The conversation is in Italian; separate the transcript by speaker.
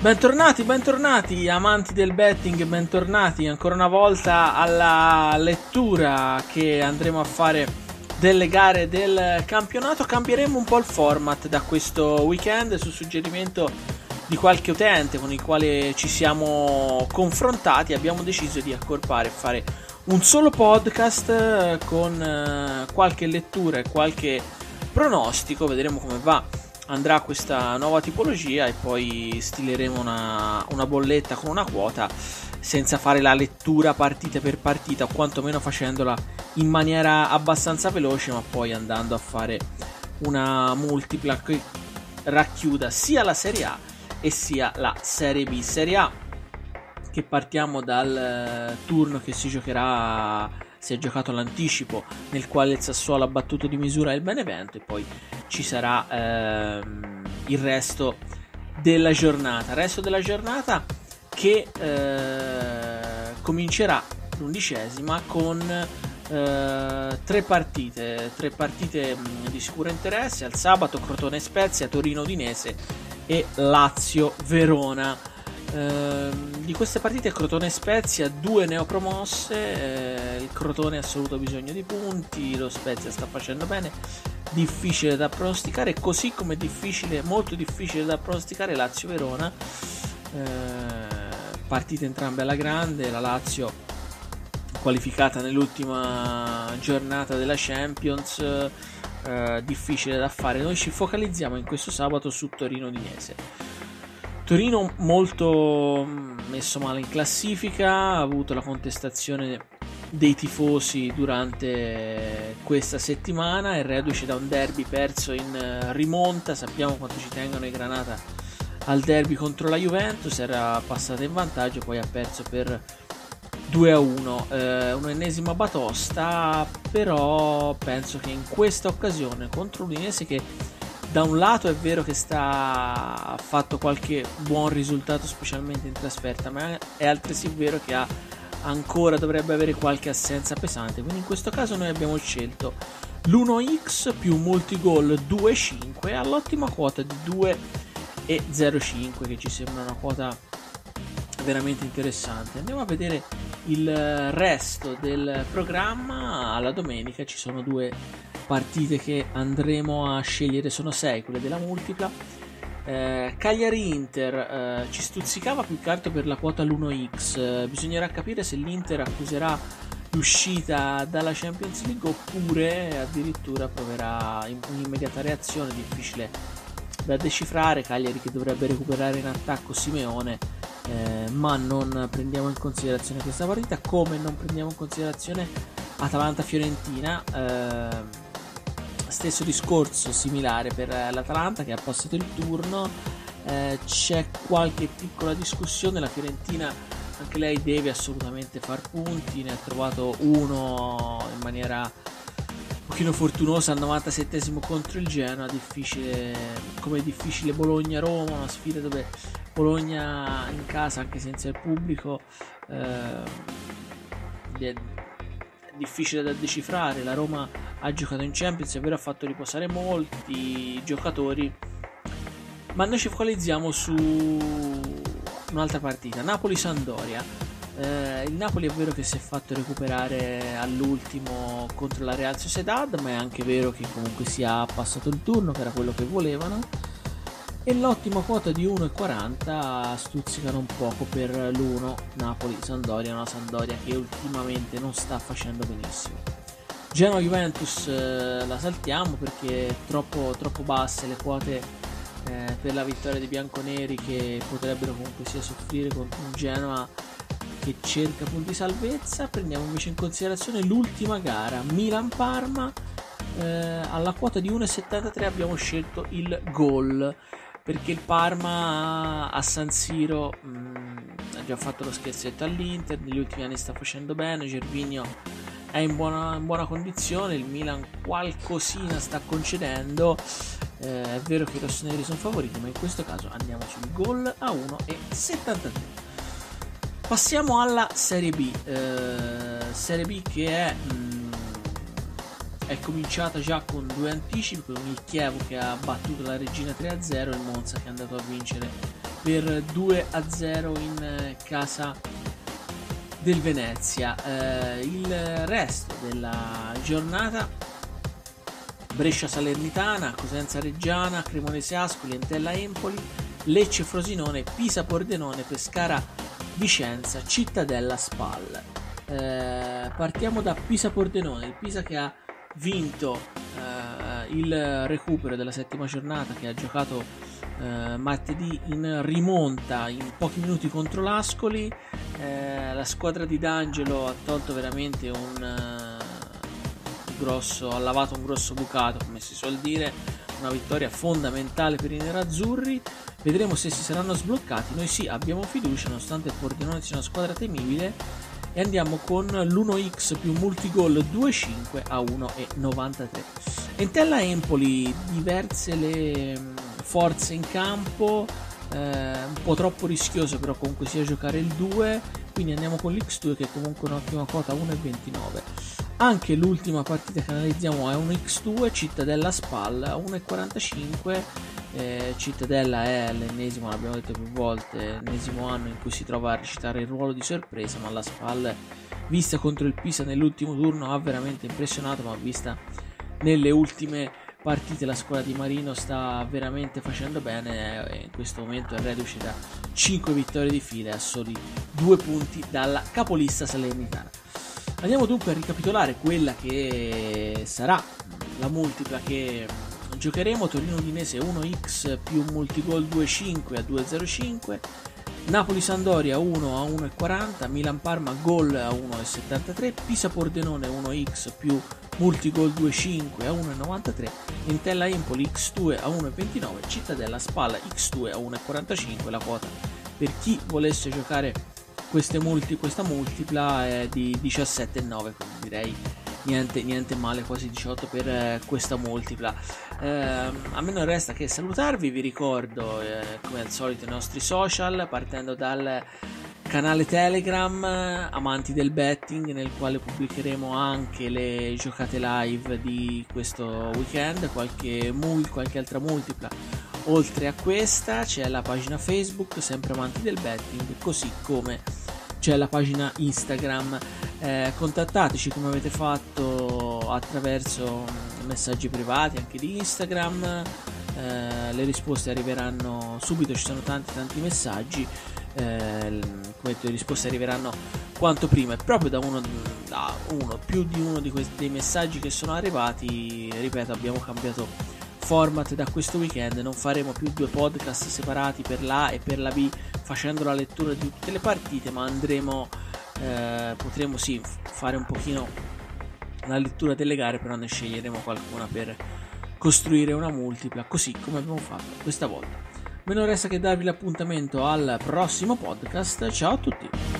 Speaker 1: Bentornati, bentornati amanti del betting, bentornati ancora una volta alla lettura che andremo a fare delle gare del campionato. Cambieremo un po' il format da questo weekend su suggerimento di qualche utente con il quale ci siamo confrontati. Abbiamo deciso di accorpare e fare un solo podcast con eh, qualche lettura e qualche pronostico. Vedremo come va andrà questa nuova tipologia e poi stileremo una, una bolletta con una quota senza fare la lettura partita per partita o quantomeno facendola in maniera abbastanza veloce ma poi andando a fare una multipla che racchiuda sia la Serie A e sia la Serie B. Serie A che partiamo dal eh, turno che si giocherà si è giocato l'anticipo nel quale il Sassuolo ha battuto di misura il Benevento e poi ci sarà ehm, il resto della giornata. Resto della giornata che eh, comincerà l'undicesima con eh, tre partite, tre partite mh, di sicuro interesse. Al sabato Crotone Spezia, Torino Udinese e Lazio Verona. Uh, di queste partite Crotone Spezia due neopromosse uh, il Crotone ha assoluto bisogno di punti lo Spezia sta facendo bene difficile da pronosticare così come difficile molto difficile da pronosticare Lazio Verona uh, partite entrambe alla grande la Lazio qualificata nell'ultima giornata della Champions difficile da fare. Noi ci focalizziamo in questo sabato su Torino Dinese Torino molto mm, messo male in classifica, ha avuto la contestazione dei tifosi durante questa settimana, è reduce da un derby perso in eh, rimonta, sappiamo quanto ci tengono i Granata al derby contro la Juventus, era passata in vantaggio, poi ha perso per 2 a 1, eh, un'ennesima batosta, però penso che in questa occasione contro l'Udinese che da un lato è vero che sta ha fatto qualche buon risultato specialmente in trasferta ma è altresì vero che ha ancora dovrebbe avere qualche assenza pesante. Quindi in questo caso noi abbiamo scelto l'1x più multigol 2,5 all'ottima quota di 2,05 che ci sembra una quota veramente interessante. Andiamo a vedere il resto del programma. Alla domenica ci sono due partite che andremo a scegliere sono 6, quelle della multipla. Eh, Cagliari-Inter eh, ci stuzzicava più che altro per la quota all'1x. Eh, bisognerà capire se l'Inter accuserà l'uscita dalla Champions League oppure addirittura proverà un'immediata reazione difficile da decifrare. Cagliari che dovrebbe recuperare in attacco Simeone. Eh, ma non prendiamo in considerazione questa partita come non prendiamo in considerazione Atalanta-Fiorentina eh, stesso discorso similare per l'Atalanta che ha passato il turno. Eh, c'è qualche piccola discussione. La Fiorentina, anche lei, deve assolutamente far punti. Ne ha trovato uno in maniera un pochino fortunosa al 97 contro il Genoa. Difficile, come difficile Bologna-Roma, una sfida dove Bologna in casa, anche senza il pubblico. Eh, difficile da decifrare. La Roma ha giocato in Champions, è vero, ha fatto riposare molti giocatori. Ma noi ci focalizziamo su un'altra partita, Napoli-Sandoria. Eh, il Napoli è vero che si è fatto recuperare all'ultimo contro la Real Sociedad, ma è anche vero che comunque sia passato il turno, che era quello che volevano e l'ottima quota di 1,40 stuzzicano un poco per l'1 Napoli-Sandoria, una Sandoria che ultimamente non sta facendo benissimo. Genoa-Juventus eh, la saltiamo perché troppo, troppo basse le quote eh, per la vittoria dei bianconeri che potrebbero comunque sia soffrire contro un Genoa che cerca punti salvezza. Prendiamo invece in considerazione l'ultima gara, Milan-Parma. Eh, alla quota di 1,73 abbiamo scelto il gol perché il Parma a San Siro mh, mm, ha già fatto lo scherzetto all'Inter, negli ultimi anni sta facendo bene, Gervinio è in buona, in buona condizione, il Milan qualcosina sta concedendo, eh, è vero che i rossoneri sono favoriti, ma in questo caso andiamo sul gol a 1,73. Passiamo alla Serie B, eh, Serie B che è... Mh, mm, è cominciata già con due anticipi, con il Chievo che ha battuto la Regina 3-0 e il Monza che è andato a vincere per 2 a 0 in eh, casa del Venezia. Eh, il resto della giornata Brescia Salernitana, Cosenza Reggiana, Cremonese Ascoli, Entella Empoli, Lecce Frosinone, Pisa Pordenone, Pescara Vicenza, Cittadella Spal. Eh, partiamo da Pisa Pordenone, il Pisa che ha vinto eh, il recupero della settima giornata, che ha giocato eh, martedì in rimonta in pochi minuti contro l'Ascoli. Eh, la squadra di D'Angelo ha tolto veramente un uh, grosso, ha lavato un grosso bucato, come si suol dire. Una vittoria fondamentale per i nerazzurri. Vedremo se si saranno sbloccati. Noi sì, abbiamo fiducia, nonostante il Pordenone sia una squadra temibile. E andiamo con l'1x più multigol 2,5 a 1,93. Entella Empoli, diverse le forze in campo, eh, un po' troppo rischioso però comunque sia giocare il 2, quindi andiamo con l'X2 che è comunque un'ottima quota 1,29. Anche l'ultima partita che analizziamo è un X2, Cittadella Spalla 1,45. Eh, Cittadella è l'ennesimo, l'abbiamo detto più volte, l'ennesimo anno in cui si trova a recitare il ruolo di sorpresa, ma la Spal, vista contro il Pisa nell'ultimo turno, ha veramente impressionato, ma vista nelle ultime partite la squadra di Marino sta veramente facendo bene e in questo momento è reduce da 5 vittorie di fila a soli 2 punti dalla capolista salernitana. Andiamo dunque a ricapitolare quella che sarà la multipla che giocheremo Torino Udinese 1x più multigol 2,5 a 2,05 Napoli Sandoria 1 a 1,40 Milan Parma gol a 1,73 Pisa Pordenone 1x più multigol 2,5 a 1,93 Intella Empoli X2 a 1,29 Cittadella Spalla X2 a 1,45 la quota per chi volesse giocare multi, questa multipla è di 17,9 quindi direi niente, niente male quasi 18 per eh, questa multipla eh, a me non resta che salutarvi vi ricordo eh, come al solito i nostri social partendo dal canale Telegram Amanti del Betting nel quale pubblicheremo anche le giocate live di questo weekend, qualche, mul- qualche altra multipla. Oltre a questa c'è la pagina Facebook, sempre Amanti del Betting, così come c'è la pagina Instagram. Eh, contattateci come avete fatto attraverso messaggi privati anche di Instagram. Eh, le risposte arriveranno subito, ci sono tanti tanti messaggi eh, come detto, le risposte arriveranno quanto prima e proprio da uno, da uno più di uno di questi messaggi che sono arrivati ripeto abbiamo cambiato format da questo weekend non faremo più due podcast separati per la e per la B facendo la lettura di tutte le partite ma andremo eh, potremo sì fare un pochino la lettura delle gare però ne sceglieremo qualcuna per costruire una multipla così come abbiamo fatto questa volta Me non resta che darvi l'appuntamento al prossimo podcast. Ciao a tutti!